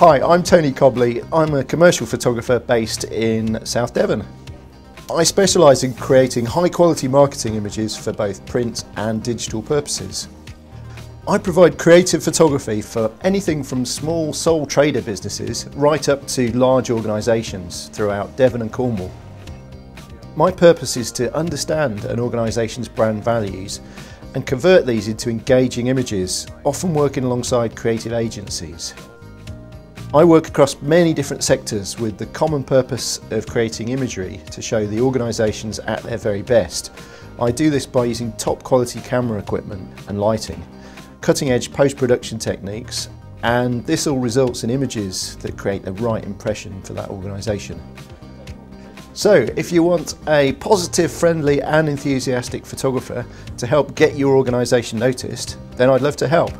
Hi, I'm Tony Cobley. I'm a commercial photographer based in South Devon. I specialise in creating high quality marketing images for both print and digital purposes. I provide creative photography for anything from small sole trader businesses right up to large organisations throughout Devon and Cornwall. My purpose is to understand an organisation's brand values and convert these into engaging images, often working alongside creative agencies. I work across many different sectors with the common purpose of creating imagery to show the organisations at their very best. I do this by using top quality camera equipment and lighting, cutting edge post-production techniques, and this all results in images that create the right impression for that organisation. So, if you want a positive, friendly and enthusiastic photographer to help get your organisation noticed, then I'd love to help.